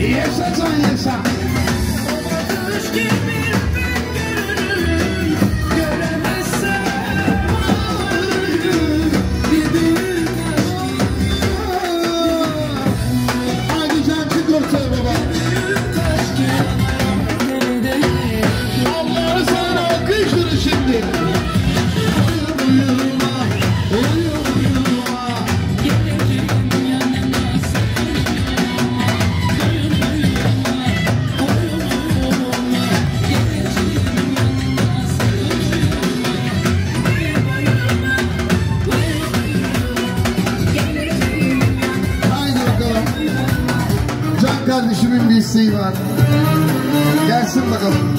Yaşa can yaşa Babadır gibi kardeşimin bir isteği var. Gelsin bakalım.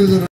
Teşekkür ederim.